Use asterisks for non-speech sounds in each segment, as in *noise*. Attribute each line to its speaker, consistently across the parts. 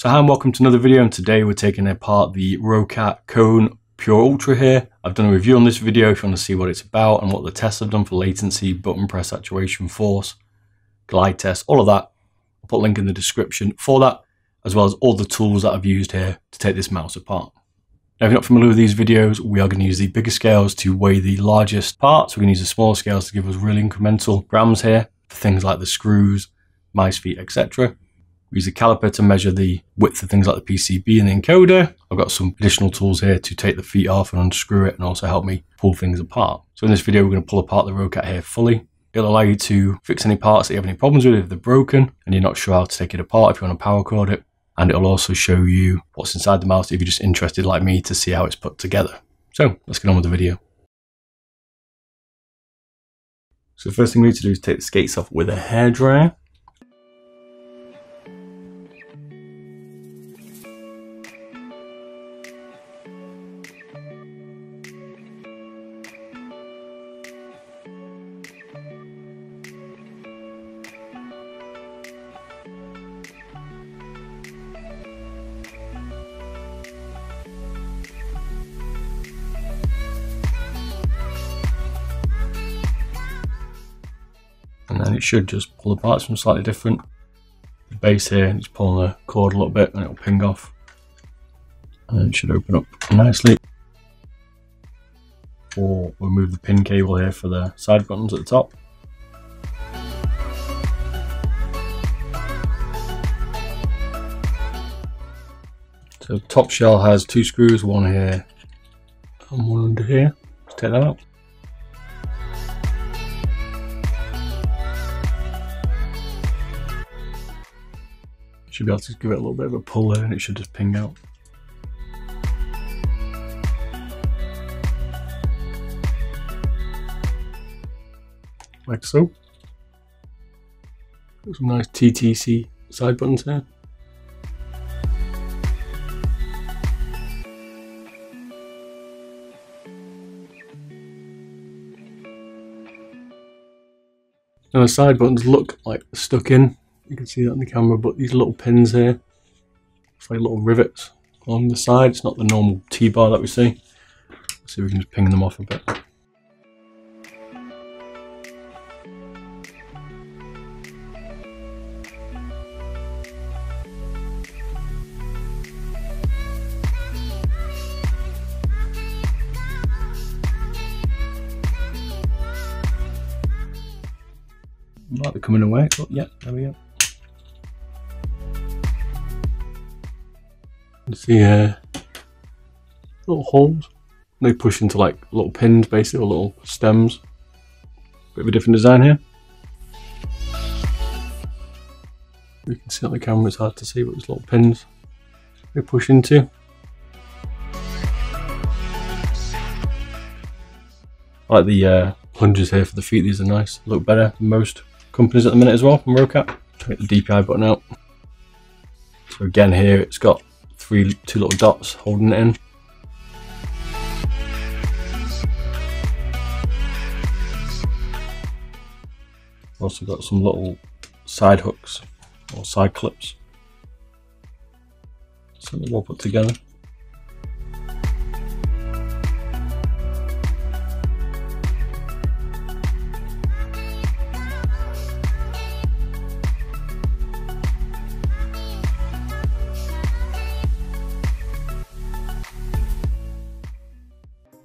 Speaker 1: So hi and welcome to another video and today we're taking apart the Roccat Kone Pure Ultra here. I've done a review on this video if you want to see what it's about and what the tests I've done for latency, button press saturation force, glide test, all of that. I'll put a link in the description for that, as well as all the tools that I've used here to take this mouse apart. Now if you're not familiar with these videos, we are going to use the bigger scales to weigh the largest parts. We're going to use the smaller scales to give us really incremental grams here for things like the screws, mice feet, etc. Use a caliper to measure the width of things like the PCB and the encoder. I've got some additional tools here to take the feet off and unscrew it and also help me pull things apart. So in this video, we're going to pull apart the Roccat here fully. It'll allow you to fix any parts that you have any problems with if they're broken and you're not sure how to take it apart if you want to paracord it. And it'll also show you what's inside the mouse if you're just interested like me to see how it's put together. So let's get on with the video. So the first thing we need to do is take the skates off with a hairdryer. And then it should just pull apart from slightly different. The base here, just pulling the cord a little bit and it'll ping off. And it should open up nicely. Or we'll move the pin cable here for the side buttons at the top. So top shell has two screws, one here and one under here. Let's take that out. Should be able to give it a little bit of a pull there and it should just ping out. Like so. Got some nice TTC side buttons here. Now the side buttons look like stuck in you can see that on the camera, but these little pins here, it's like little rivets on the side. It's not the normal T-bar that we see. Let's see if we can just ping them off a bit. Might be coming away. Oh, yeah, there we go. See uh, little holes. They push into like little pins basically, or little stems. Bit of a different design here. You can see on the camera, it's hard to see, but there's little pins they push into. I like the uh, plungers here for the feet, these are nice, look better than most companies at the minute as well from Roccat. Take the DPI button out. So again here it's got three, two little dots holding it in. Also got some little side hooks or side clips. Something well put together.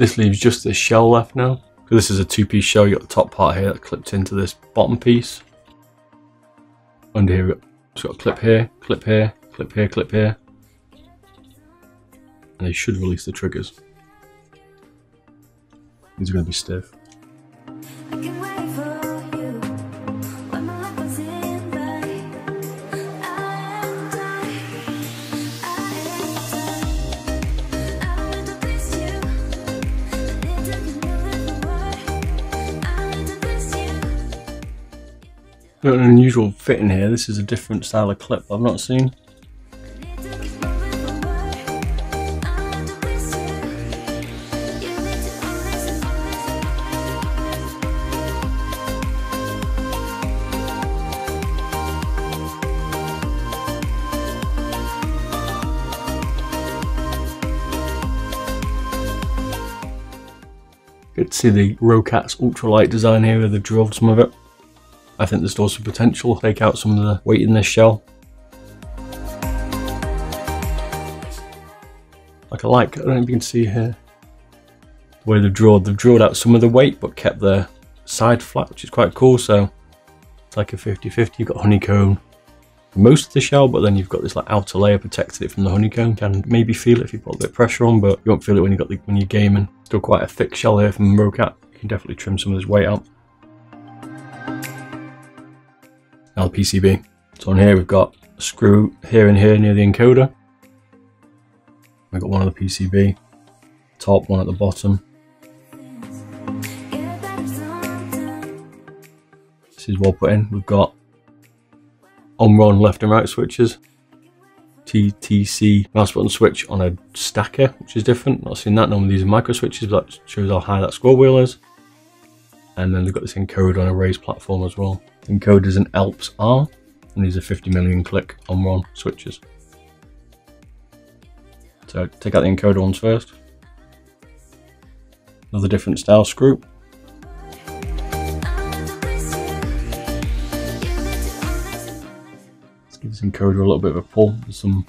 Speaker 1: This leaves just this shell left now. This is a two-piece shell. You got the top part here that clipped into this bottom piece. Under here, it's got a clip here, clip here, clip here, clip here. And they should release the triggers. These are going to be stiff. Bit of an unusual fit in here. This is a different style of clip I've not seen. Good to see the Roccat's ultralight design here with the droves some of it. I think there's also potential to take out some of the weight in this shell. Like I like, I don't know if you can see here, the way they've drawn. They've drawn out some of the weight but kept the side flat, which is quite cool. So it's like a 50-50. You've got honeycomb most of the shell, but then you've got this like outer layer protecting it from the honeycomb. Can maybe feel it if you put a bit of pressure on, but you won't feel it when you got the, when you're gaming. Still quite a thick shell here from Roccat. You can definitely trim some of this weight out. Now the PCB. So on here we've got a screw here and here near the encoder. We've got one on the PCB, top one at the bottom. This is well put in. We've got Omron left and right switches. TTC mouse button switch on a stacker, which is different. Not seen that. Normally these are micro switches, but that shows how high that scroll wheel is. And then they've got this encoder on a raised platform as well. Encoder is an Alps R, and these are 50 million click Omron switches. So take out the encoder ones first. Another different style screw. Let's give this encoder a little bit of a pull. There's some,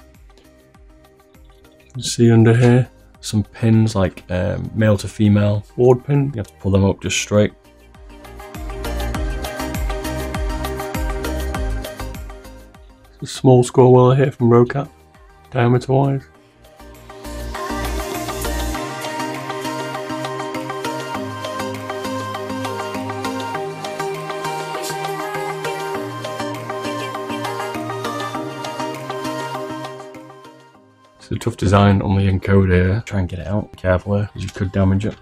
Speaker 1: you see under here, some pins like um, male to female forward pin. You have to pull them up just straight. Small scroll wheel here from Roccat, diameter wise. It's a tough design on the encoder. Try and get it out carefully, you could damage it.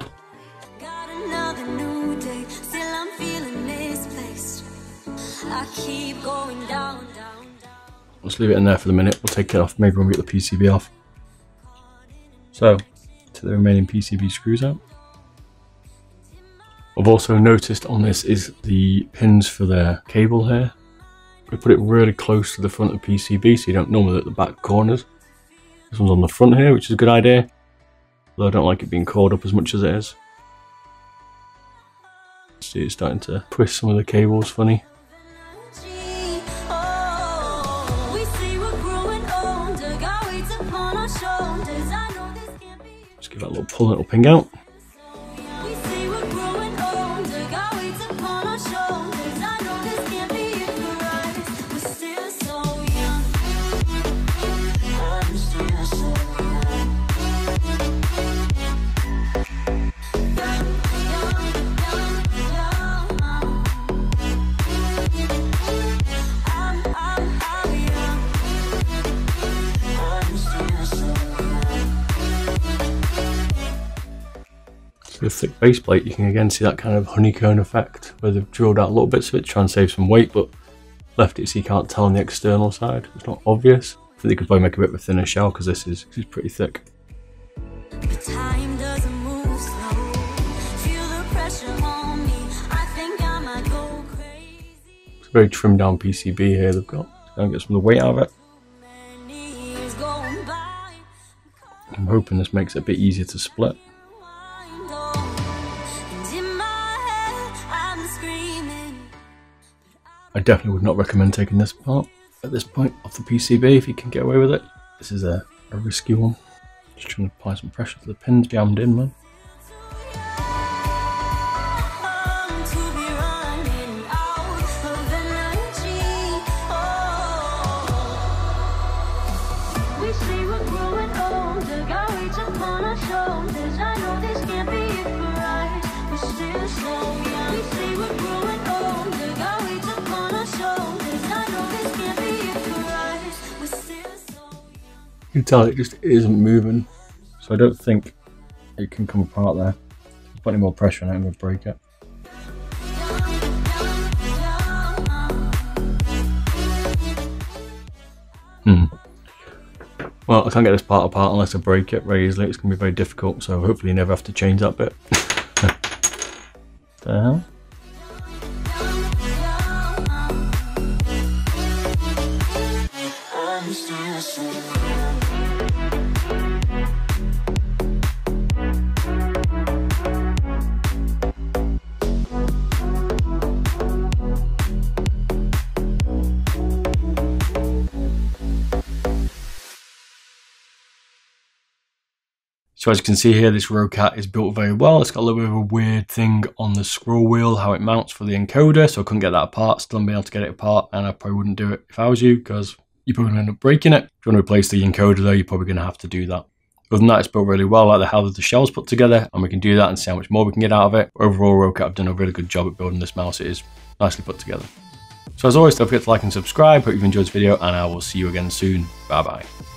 Speaker 1: Leave it in there for the minute. We'll take it off maybe when we get the PCB off. So, to the remaining PCB screws out. I've also noticed on this is the pins for the cable here. We put it really close to the front of the PCB so you don't normally at the back corners. This one's on the front here, which is a good idea. Though I don't like it being caught up as much as it is. See, it's starting to twist some of the cables funny. That little pull it'll ping out. With thick base plate, you can again see that kind of honeycomb effect where they've drilled out little bits of it to try and save some weight, but left it so you can't tell on the external side. It's not obvious. I think they could probably make a bit of a thinner shell because this is, this is pretty thick. It's a very trimmed down PCB here they've got. Try and get some of the weight out of it. I'm hoping this makes it a bit easier to split. I definitely would not recommend taking this part at this point off the PCB if you can get away with it. This is a, a risky one. Just trying to apply some pressure to the pins jammed in, man. You can tell it just isn't moving. So I don't think it can come apart there. Put any more pressure on it, I'm going to break it. Hmm. Well, I can't get this part apart unless I break it very easily. It's going to be very difficult, so hopefully you never have to change that bit. *laughs* the hell? So as you can see here, this Roccat is built very well. It's got a little bit of a weird thing on the scroll wheel, how it mounts for the encoder. So I couldn't get that apart, still be able to get it apart. And I probably wouldn't do it if I was you, because you're probably going to end up breaking it. If you want to replace the encoder though, you're probably going to have to do that. Other than that, it's built really well, like the how the shell's put together, and we can do that and see how much more we can get out of it. Overall, Roccat have done a really good job at building this mouse. It is nicely put together. So as always, don't forget to like and subscribe. Hope you've enjoyed this video, and I will see you again soon. Bye bye.